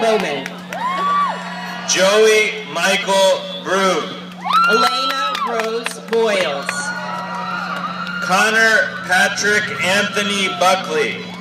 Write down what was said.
Bowman. Joey Michael Broom. Elena Rose Boyles. Connor Patrick Anthony Buckley.